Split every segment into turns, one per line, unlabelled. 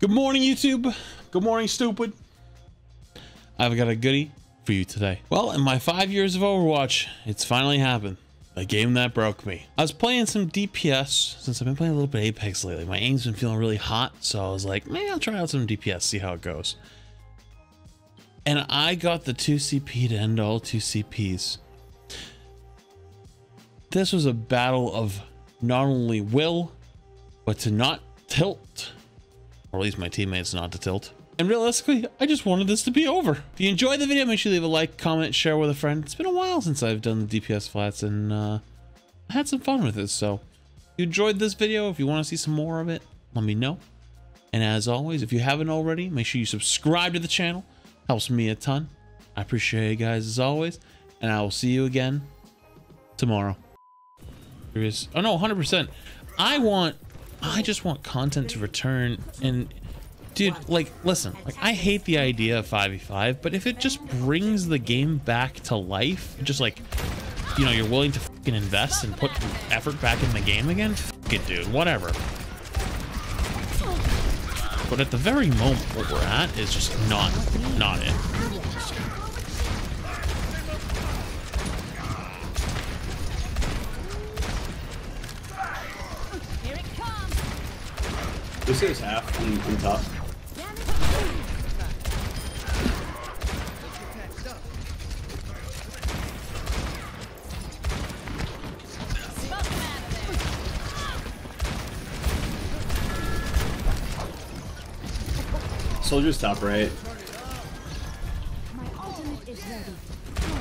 Good morning, YouTube. Good morning, stupid. I've got a goodie for you today. Well, in my five years of Overwatch, it's finally happened. A game that broke me. I was playing some DPS since I've been playing a little bit Apex lately. My aim's been feeling really hot, so I was like, maybe I'll try out some DPS, see how it goes. And I got the 2CP to end all 2CPs. This was a battle of not only will, but to not tilt or at least my teammates not to tilt. And realistically, I just wanted this to be over. If you enjoyed the video, make sure you leave a like, comment, share with a friend. It's been a while since I've done the DPS flats and uh, I had some fun with it. So if you enjoyed this video, if you want to see some more of it, let me know. And as always, if you haven't already, make sure you subscribe to the channel. Helps me a ton. I appreciate you guys as always. And I will see you again tomorrow. Oh no, 100%. I want I just want content to return and dude, like listen, like I hate the idea of 5v5, but if it just brings the game back to life, just like you know, you're willing to fucking invest and put effort back in the game again, fuck it, dude, whatever. But at the very moment what we're at is just not not it.
This is half on, top. Soldiers top right.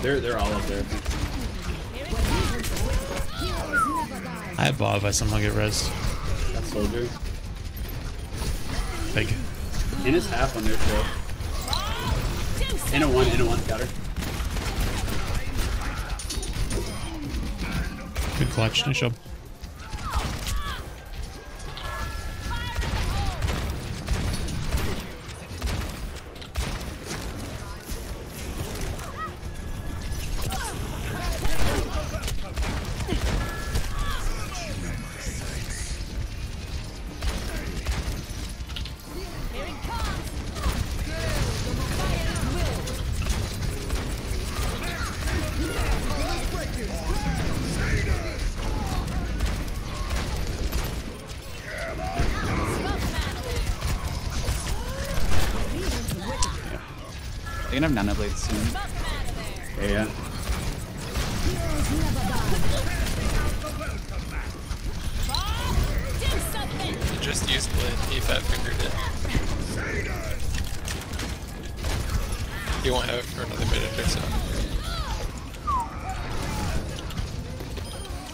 They're they're all up there.
I have Bob, I somehow get res.
That's soldier. In his half on their show. In a one, in a one, got her.
Good clutch, nice job.
They're gonna have Nano Blades soon.
Yeah, yeah.
Just used it. He fat fingered it. He won't have it for another minute or so.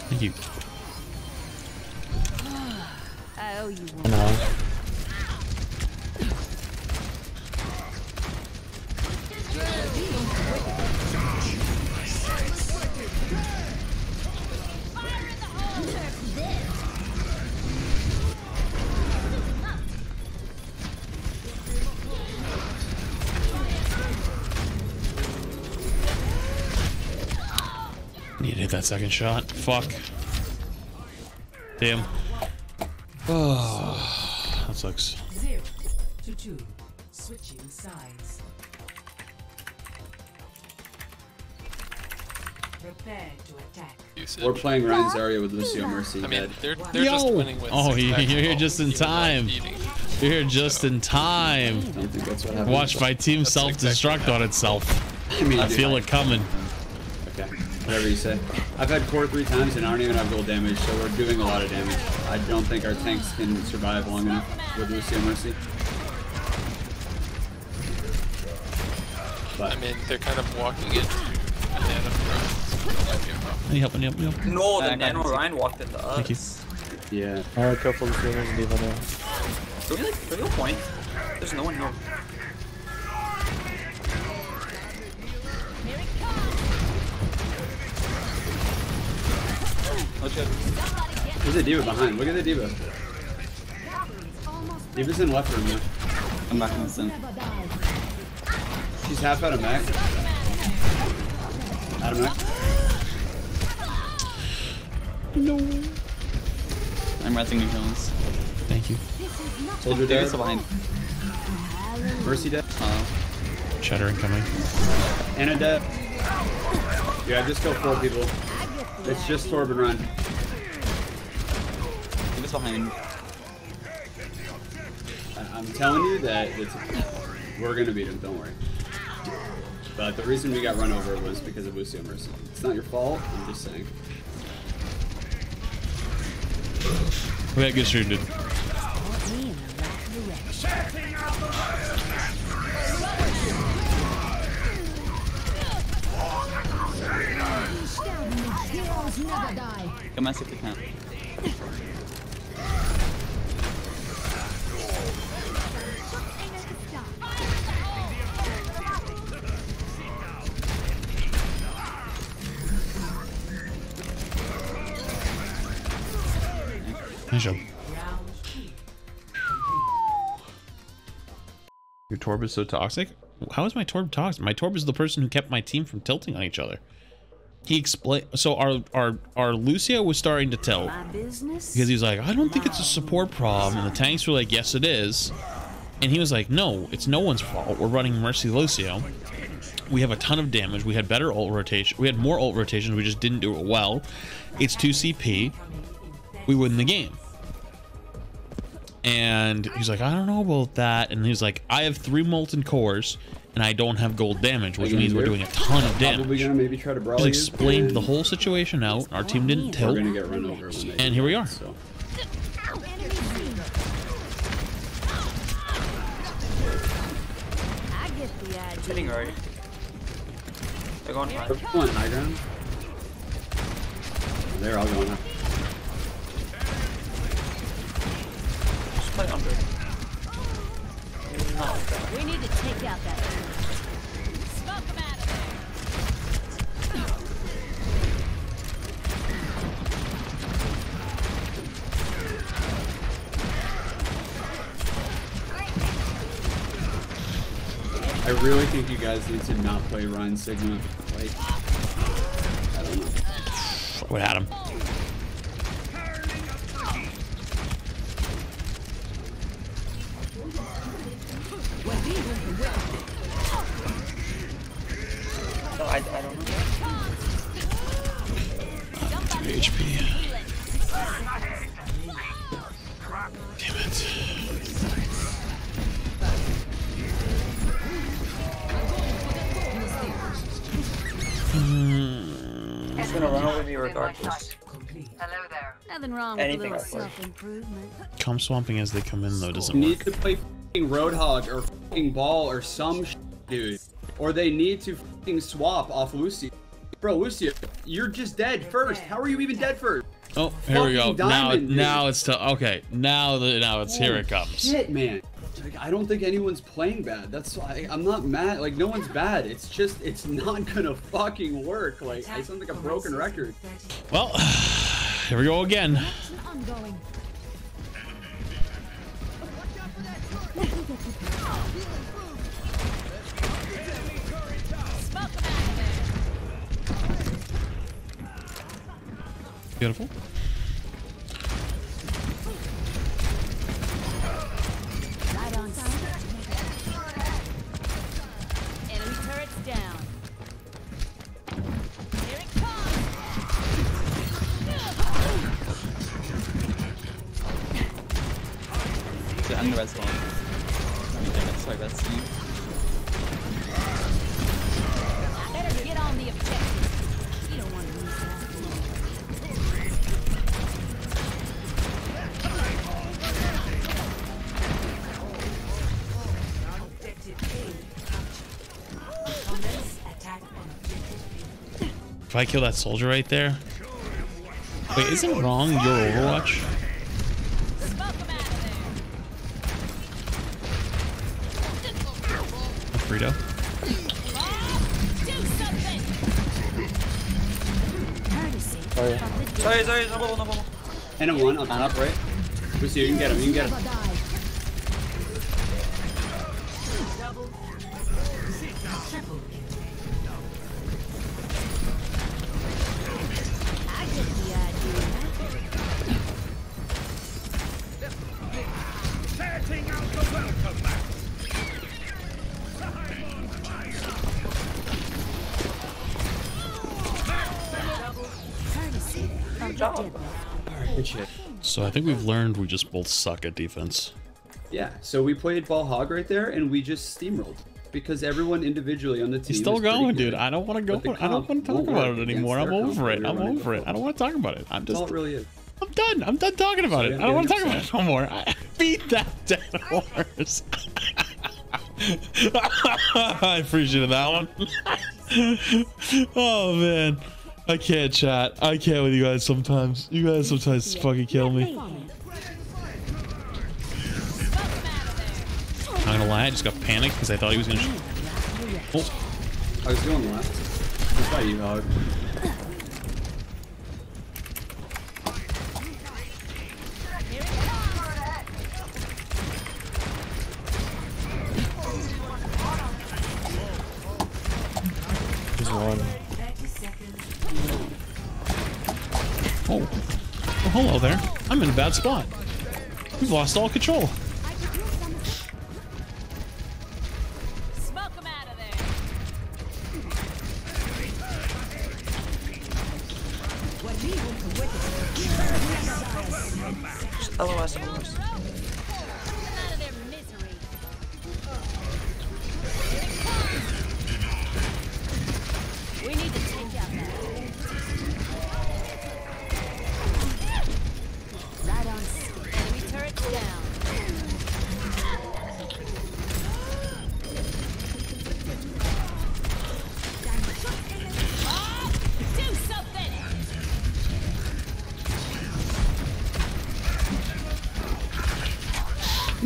Thank you.
I owe you one.
Need to hit that second shot. Fuck. Damn. Oh, that sucks.
Zero to two. Switching sides. Prepare to attack.
Usage.
We're playing Rein Zarya with Lucio Mercy.
I mean, they're they're just winning with.
Oh,
six
you-
packs
you're
of
here
gold,
just in
even though I'm
time. You're here just in time.
I don't think that's what happened.
Watch my team self-destruct
exactly
on itself.
I mean,
I
dude,
feel it coming.
Okay, whatever you say. I've had core three times and I don't even have gold damage, so we're doing a lot of damage. I don't think our tanks can survive long enough with Lucio Mercy. But
I mean, they're kind of walking in. And they had a throw. Might be a problem.
Any help? Any help? Any help?
No,
Uh,
the Nano. Rein walked into us.
Thank you.
yeah,
Alright, careful the streamers and D.Va there.
Do we like do trivial point? There's no one here.
Let's go.
there's a D.Va behind. Look at the D.Va. D.Va's in left room now.
I'm back in this in.
She's half out of mech. Out of mech.
I'm resting your kills.
Thank you.
Soldier dead.
behind.
Mercy dead.
Oh.
Shatter incoming.
Ana dead. Yeah, I just killed four people. It's just Torben run.
He was behind.
I- I'm telling you that it's, we're gonna beat him. Don't worry. But the reason we got run over was because of Lucio Mercy. It's not your fault. I'm just saying.
We had good stream, dude.
Me in
job. Your Torb is so toxic? How is my Torb toxic? My Torb is the person who kept my team from tilting on each other. He explained. So our our our Lucio was starting to tilt
business.
because he was like, I don't think it's a support problem, and the tanks were like, Yes, it is. And he was like, No, it's no one's fault. We're running Mercy Lucio. We have a ton of damage. We had better ult rotation. We had more ult rotations. We just didn't do it well. It's 2 CP. We win the game. And he's like, I don't know about that. And he's like, I have three molten cores and I don't have gold damage, which means we're doing a ton of damage.
Probably
damage.
gonna maybe try to brawl
Just
you.
explained the whole situation out. Our team didn't
We're
tilt.
gonna get run over. When they
And here we are.
So.
I get the idea.
Hitting right. They're going high.
Come on, high ground. They're all going up.
Play under. No.
We need to take out that. Smoke 'em out.
I really think you guys need to not play Rein Sigma. Like, I don't know.
What had him?
No, I, I don't know.
Two HP. Damn it.
He's gonna run over me regardless.
Nothing wrong
Anything
with a little
I play.
self-improvement.
Come swamping as they come in though doesn't
You
work.
need to play fing Roadhog or fing Ball or some sh- dude. Or they need to fing swap off Lucio. Bro, Lucio, you're just dead first. How are you even dead first?
Oh, here we go.
Fucking
Now,
dude.
now it's to okay. Now the now it's here it comes.
Shit, man. Like, I don't think anyone's playing bad. That's why I'm not mad. Like no one's bad. It's just it's not gonna fucking work. Like I sound like a broken record.
Well, here we go again. Beautiful. If I kill that soldier right there. Wait, isn't wrong your Overwatch?
Smoke 'em out.
Frito.
Do something. Courtesy
yeah.
of the
Sorry, sorry, no bubble, no bubble.
And a one up
Man up, right?
Lucio, you can get him. You can get him.
Job.
So I think we've learned we just both suck at defense.
Yeah, so we played ball hog right there, and we just steamrolled because everyone individually on the team.
He's still
is
going, dude. I don't want to go. I don't want to talk about it anymore. I'm over it. I'm over it. I don't want to talk about it. I'm just.
all it really is.
I'm done. I'm done talking about it. I don't want to talk about it no more. I beat that dead horse. I appreciated that one. oh man, I can't chat. I can't with you guys sometimes. You guys sometimes fucking kill me. I'm not gonna lie, I just got panicked because I thought he was gonna. Oh,
I was going left. It's by you, hog.
Bad spot. We've lost all control.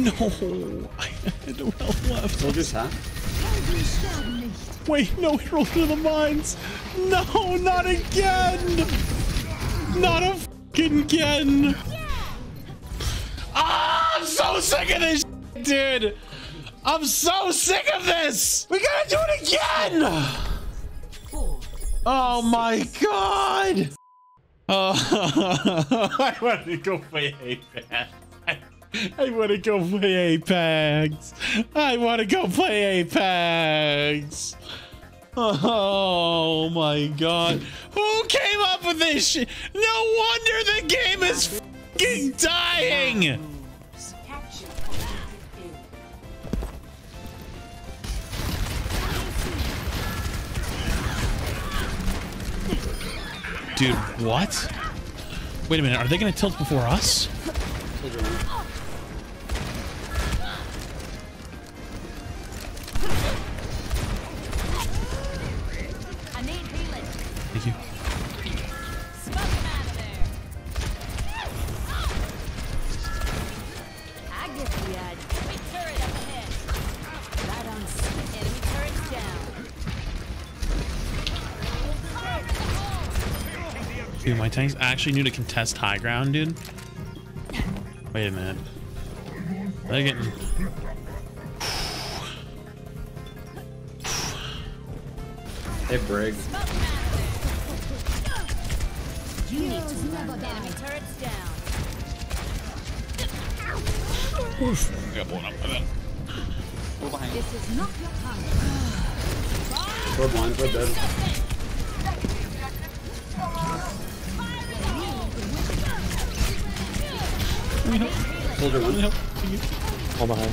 No, I had no health left.
Soldiers half.
Wait, no, he rolled through the mines. No, not again. Not a fucking again. Ah, I'm so sick of this, dude. I'm so sick of this. We gotta do it again. Oh my god. Oh, I want to go play Apex. I want to go play Apex. I want to go play Apex. Oh my god. Who came up with this shit? No wonder the game is dying. Dude, what? Wait a minute, are they gonna tilt before us? Dude, my tanks actually knew to contest high ground, dude. Wait a minute. They're getting.
Hey, Brig.
Smoke 'em out of there. You need to move. Enemy turrets down.
I got blown up by that.
Go behind.
This is not your time.
We're blind. We're dead. Soldier one.
Help.
All behind.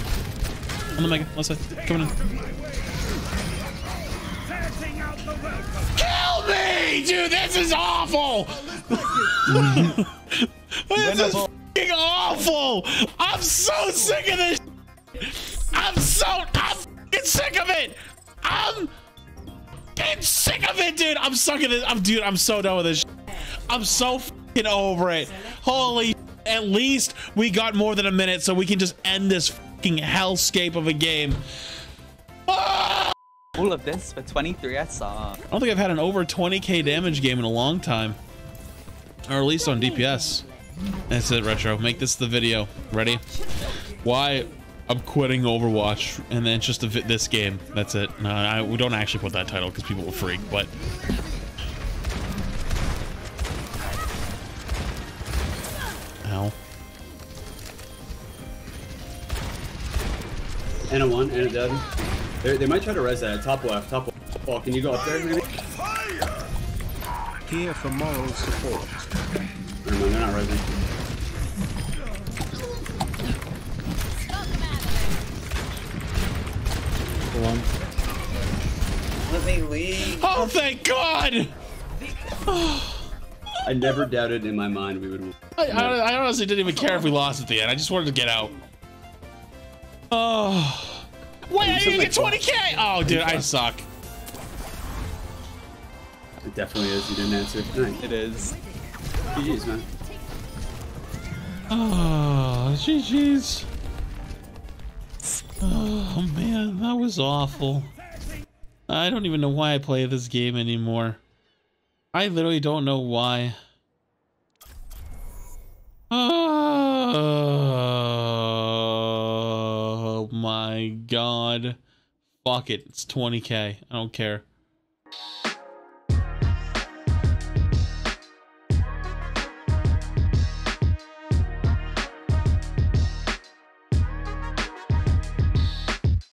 On the mega, left side. Coming in. Kill me! Dude, this is awful! Oh, this is fucking awful! I'm so sick of this I'm so I'm fucking sick of it! I'm fucking sick of it, dude! I'm sucking this. I'm dude, I'm so done with this I'm so fucking over it. Holy at least we got more than a minute so we can just end this fucking hellscape of a game. Ah!
All of this for 23 I saw.
I don't think I've had an over 20k damage game in a long time. Or at least on DPS. That's it, Retro. Make this the video. Ready? Why I'm quitting Overwatch, and then it's just a vi- this game. That's it. No, I, we don't actually put that title because people will freak, but...
And a one. And a dead. They're, they might try to res that. Top left. Top left. Oh, can you go up there, maybe?
Here for moral support.
Never mind, they're not resing.
One.
Let me leave.
Oh, thank God!
I never doubted in my mind we would win.
I, I, I honestly didn't even care if we lost at the end. I just wanted to get out. Oh. Wait, I didn't get 20k! Oh, dude, I suck.
It definitely is. You didn't answer. Nice.
It is.
GG's, man.
Ah, oh, GG's. Oh, man, that was awful. I don't even know why I play this game anymore. I literally don't know why. Oh my god. Fuck it. It's 20k. I don't care.